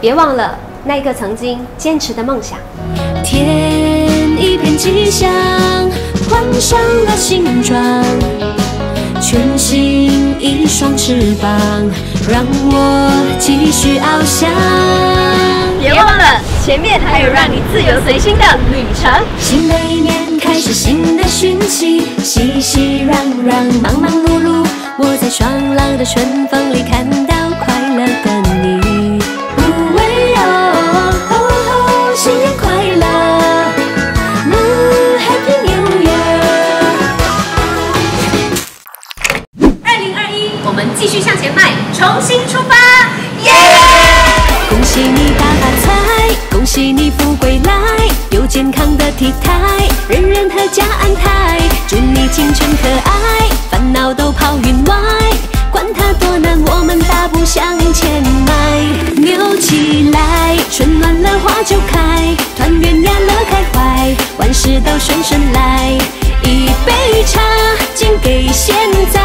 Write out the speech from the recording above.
别忘了那个曾经坚持的梦想。天一片吉祥，换上了新装，全新一双翅膀，让我继续翱翔。别忘了，前面还有让你自由随心的旅程。新的一年开始，新的讯息，熙熙攘攘，忙忙碌碌，我在爽朗的春风里看我们继续向前迈，重新出发，耶！恭喜你大发财，恭喜你富贵来，有健康的体态，人人阖家安泰，祝你青春可爱，烦恼都抛云外，管它多难，我们大步向前迈，扭起来，春暖了花就开，团圆呀乐开怀，万事都顺顺来，一杯茶敬给现在，